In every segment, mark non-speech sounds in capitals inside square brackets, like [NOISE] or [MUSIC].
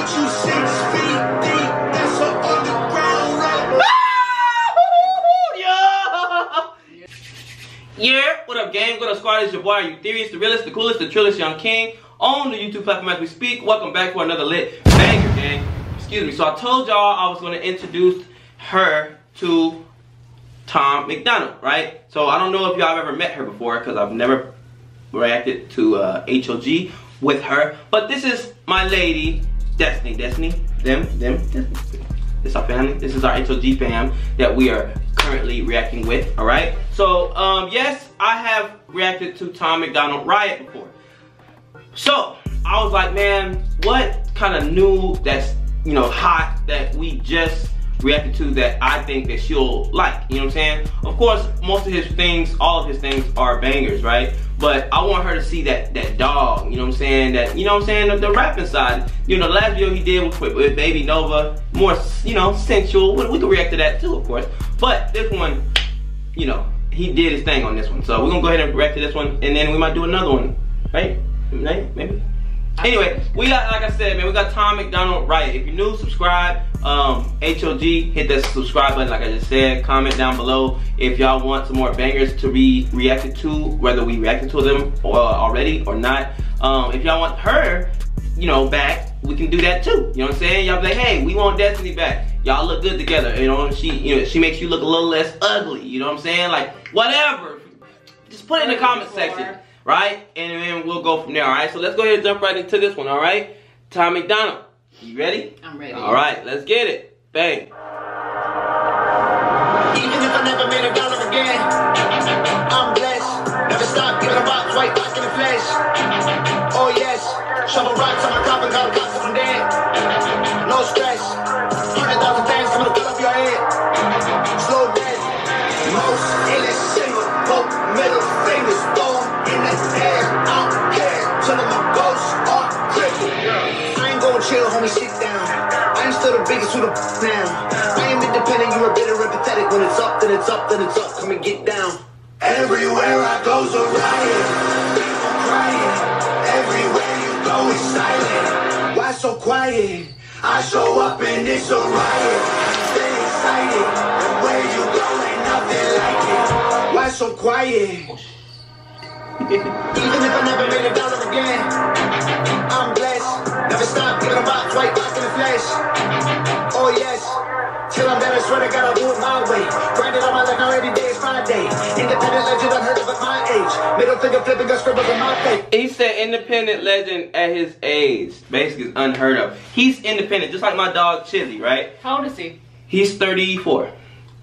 [LAUGHS] Yeah. What up, gang? What up, squad? It's your boy, You Therious, the realest, the coolest, the trillest young king on the YouTube platform as we speak. Welcome back for another lit banger, gang. Excuse me. So I told y'all I was going to introduce her to Tom MacDonald, right? So I don't know if y'all have ever met her before because I've never reacted to uh, HOG with her. But this is my lady, Destiny. Destiny, them, them, Destiny. This our family. This is our HOG fam that we are currently reacting with, all right? So, um, yes, I have reacted to Tom MacDonald Riot before. So, I was like, man, what kind of new that's, you know, hot that we just reacted to that I think that she'll like. You know what I'm saying? Of course, most of his things, all of his things are bangers, right? But I want her to see that that dog, you know what I'm saying? That, you know what I'm saying? The, the rapping side. You know, the last video he did with, with Baby Nova, more, you know, sensual. We, we can react to that too, of course. But this one, you know, he did his thing on this one. So we're gonna go ahead and react to this one, and then we might do another one, right? Maybe. Anyway, we got, like I said, man, we got Tom MacDonald right. If you're new, subscribe. Um, HOG, hit that subscribe button, like I just said. Comment down below if y'all want some more bangers to be reacted to, whether we reacted to them or, uh, already or not. Um, if y'all want her, you know, back, we can do that too. You know what I'm saying? Y'all be like, hey, we want Destiny back. Y'all look good together. You know, she, you know, she makes you look a little less ugly. You know what I'm saying? Like, whatever. Just put it in the comment section right? And then we'll go from there, all right? So let's go ahead and jump right into this one, all right? Tom MacDonald, you ready? I'm ready. All right, let's get it. Bang. Even if I never made a dollar again, I'm blessed. Never stop giving a rock, white back in the flesh. Oh yes, shovel rocks on my top and got a box from dead. No stress. Hundred thousand gonna chill, homie. Sit down. I ain't still the biggest who the f- now. I am independent. You are bitter and pathetic. When it's up, then it's up, then it's up. Come and get down. Everywhere I go's a riot. People crying. Everywhere you go, it's silent. Why so quiet? I show up and it's a riot. Stay excited. And where you go ain't nothing like it. Why so quiet? [LAUGHS] Even if I never made a dollar again, I'm blessed. Swear to God, I'll do it my way. Grinding on my life now every day is Friday. Independent legend, unheard of at my age. Middle finger flipping, got scribbles on my face. He said independent legend at his age. Basically, it's unheard of. He's independent, just like my dog Chizzy, right? How old is he? He's 34.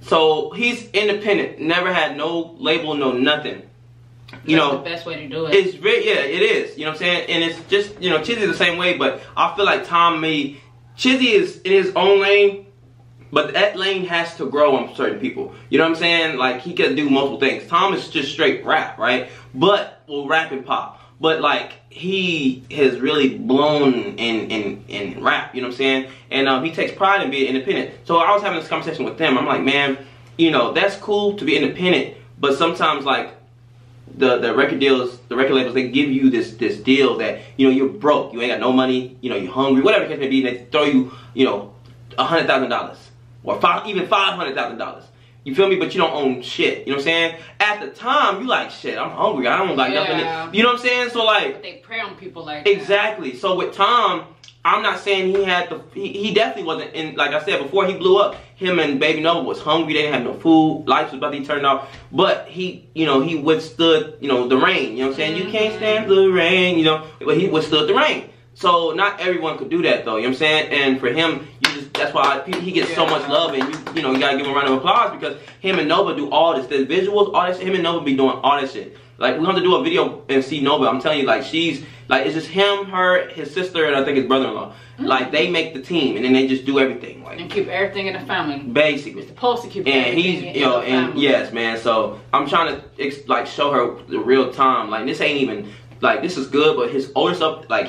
So he's independent. Never had no label, no nothing. You That's know, the best way to do it. It's very yeah, it is. You know what I'm saying? And it's just you know, Chizzy the same way, but I feel like Tom made Chizzy is in his own lane, but that lane has to grow on certain people. You know what I'm saying? Like he can do multiple things. Tom is just straight rap, right? But well, rap and pop. But like he has really blown in in in rap. You know what I'm saying? And um, he takes pride in being independent. So I was having this conversation with them. I'm like, man, you know, that's cool to be independent, but sometimes like the the record deals, the record labels, they give you this this deal that you know you're broke, you ain't got no money, you know you're hungry, whatever the case may be, they throw you you know a hundred thousand dollars or five even five hundred thousand dollars. You feel me? But you don't own shit. You know what I'm saying? At the time, you like shit. I'm hungry. I don't got Yeah. nothing. You know what I'm saying? So like they prey on people like that. Exactly. So with Tom, I'm not saying he had the. He, he definitely wasn't. In like I said before, he blew up. Him and Baby Nova was hungry. They didn't have no food. Life was about to be turned off. But he, you know, he withstood. You know, the rain. You know what I'm saying? You can't mm-hmm. stand the rain. You know, but he withstood the rain. So not everyone could do that though. You know what I'm saying? And for him, just that's why he gets so much love, and you you know you gotta give him a round of applause because him and Nova do all this. The visuals, all this. Him and Nova be doing all this shit. Like we're gonna do a video and see Nova. I'm telling you, like she's like it's just him, her, his sister, and I think his brother-in-law. Mm-hmm. Like they make the team, and then they just do everything. Like And keep everything in the family. basically. You're supposed to keep And everything he's, you know, and family. yes, man. So I'm trying to ex- like show her the real time. Like this ain't even like this is good, but his older stuff like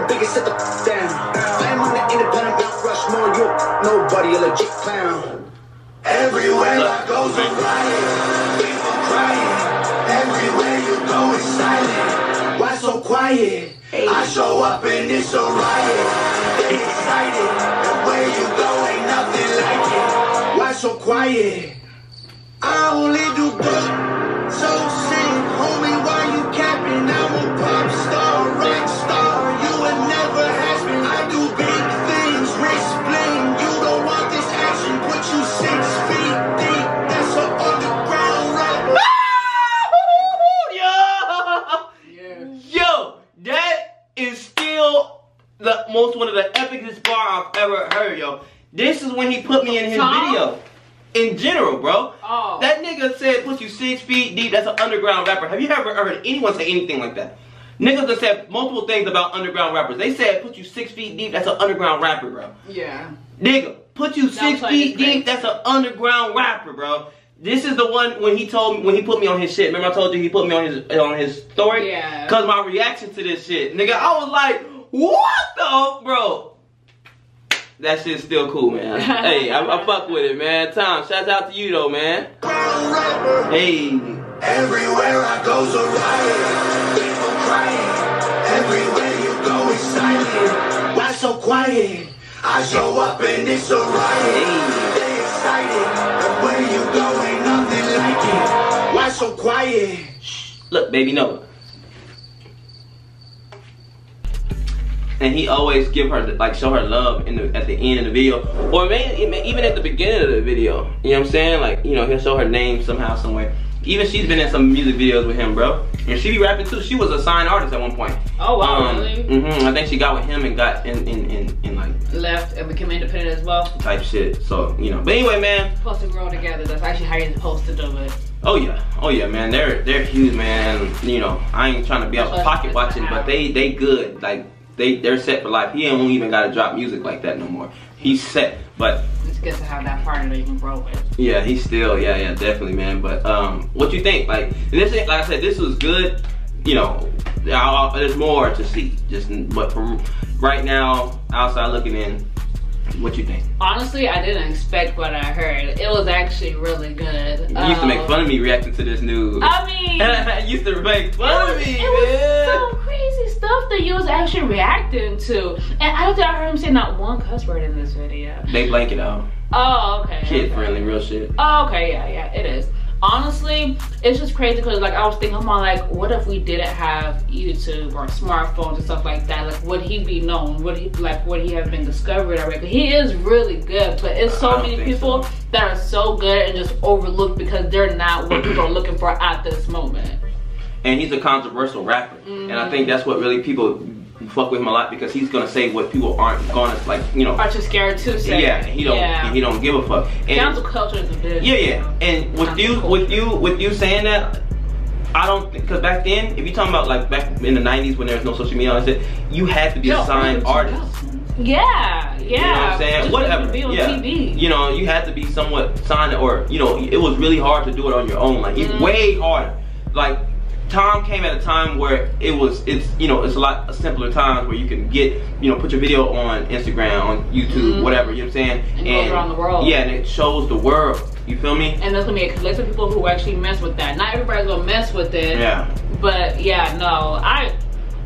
f- down. I am on the independent Mount Rushmore, you nobody, a legit clown. Everywhere I go, so riot. People crying. Everywhere you go, it's silent. Why so quiet? I show up and it's a riot. They excited. And where you go, ain't nothing like it. Why so quiet? I only do good. The most one of the epicest bar I've ever heard, yo. This is when he put me in his Tom? video. In general, bro. Oh. That nigga said put you six feet deep. That's an underground rapper. Have you ever heard anyone say anything like that? Niggas have said multiple things about underground rappers. They said put you six feet deep. That's an underground rapper, bro. Yeah. Nigga, put you six feet deep. That's an underground rapper, bro. This is the one when he told me when he put me on his shit. Remember I told you he put me on his on his story. Yeah. Cause my reaction to this shit, nigga, I was like, what the, bro? That shit's still cool, man. [LAUGHS] hey, I, I fuck with it, man. Tom, shout out to you though, man. Hey, Everywhere I go's a riot. People crying. Everywhere you go, it's silent. Why so quiet? I show up and it's a riot. They excited. And where you go, ain't nothing like it. Why so quiet? look, baby, no. And he always give her like show her love in the at the end of the video, or maybe even at the beginning of the video. You know what I'm saying? Like you know he'll show her name somehow, somewhere. Even she's been in some music videos with him, bro. And she be rapping too. She was a signed artist at one point. Oh, wow, really? mm -hmm, I think she got with him and got in in, in, in like Left and became independent as well. type shit. So you know. But anyway, man. Supposed to grow together. That's actually how you're supposed to do it. Oh yeah, oh yeah, man. They're they're huge, man. You know, I ain't trying to be out That's pocket watching, but they they good. Like they they're set for life. He don't even got to drop music like that no more. He's set, but It's good to have that partner that you can grow with. yeah, he's still yeah yeah definitely, man. But um, what you think? Like this, like I said, this was good. You know, there's more to see. Just but from right now, outside looking in, what you think? Honestly, I didn't expect what I heard. It was actually really good. You used to make Um, fun of me reacting to this new. I mean, [LAUGHS] you used to make fun was, of me, it was man. some crazy stuff that you was actually reacting to, and I don't think I heard him say not one cuss word in this video. They blank it out. Oh, okay. Kid okay. friendly, real shit. Oh, okay, yeah, yeah, it is. Honestly, it's just crazy because like I was thinking, I'm like, what if we didn't have YouTube or smartphones and stuff like that? Like, would he be known? Would he like would he have been discovered already? He is really good, but it's so many people so. that are so good and just overlooked because they're not what people are looking for at this moment. And he's a controversial rapper, and I think that's what really people fuck with him a lot because he's gonna say what people aren't gonna like, you know. Are too scared to say? Yeah, he don't. Yeah. he don't give a fuck. And Cancel culture is a bitch. yeah, yeah, and with you, with you, with you saying that. I don't because back then, if you talking about like back in the '90s when there was no social media and shit, you had to be a signed artist. Yeah, yeah. You know what I'm saying? Just Whatever. To be on yeah. TV. You know, you had to be somewhat signed or, you know, it was really hard to do it on your own. Like, it's Mhm. way harder. Like, Tom came at a time where it was, it's, you know, it's a lot simpler times where you can get, you know, put your video on Instagram, on YouTube, Mhm. whatever, you know what I'm saying? And goes around the world. Yeah, and it shows the world. You feel me? and there's gonna be a collection of people who actually mess with that. Not everybody's gonna mess with it. Yeah. But yeah, no, I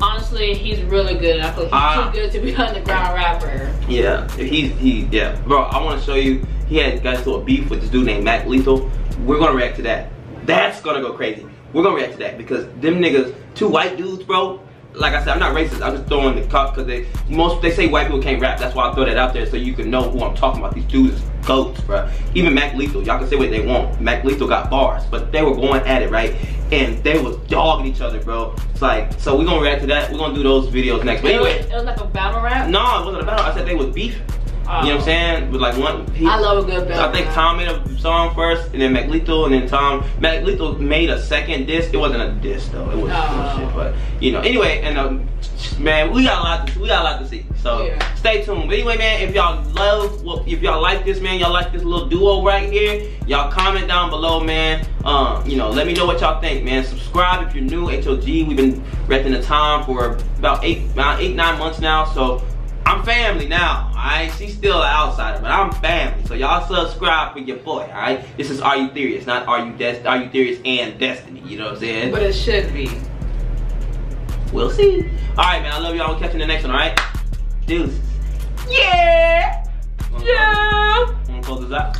honestly he's really good. I feel he's Ah. too good to be an [LAUGHS] underground rapper. Yeah, he's he yeah, bro. I want to show you. He had got into a beef with this dude named Mac Lethal. We're gonna react to that. That's gonna go crazy. We're gonna react to that because them niggas, two white dudes, bro. Like I said, I'm not racist. I'm just throwing the cup because they most they say white people can't rap. That's why I throw that out there so you can know who I'm talking about. These dudes is goats, bro. Even Mac Lethal, y'all can say what they want. Mac Lethal got bars, but they were going at it right, and they was dogging each other, bro. It's like so we're gonna react to that. We're gonna do those videos next. But It was, anyway. it was like a battle rap. No, it wasn't about. I said they was beefing. You know what I'm saying? With like one, he, I love a good belt. I think. Tom made a song first, and then Mac Lethal, and then Tom. Mac Lethal made a second disc. It wasn't a disc though. It was Oh. bullshit. But you know, anyway, and um, man, we got a lot to we got a lot to see. So Yeah. stay tuned. But anyway, man, if y'all love, what if y'all like this, man, y'all like this little duo right here, y'all comment down below, man. Um, you know, let me know what y'all think, man. Subscribe if you're new. HOG, we've been repping the time for about eight, about eight, nine months now. So Family now, alright? She's still an outsider, but I'm family. So y'all subscribe for your boy, alright? This is Are You Therious, not Are You Dest Are You Therious and Destiny, you know what I'm saying? But it should be. We'll see. Alright, man, I love y'all. We'll catch you in the next one, alright? Deuces. Yeah! Yeah! Wanna close this out?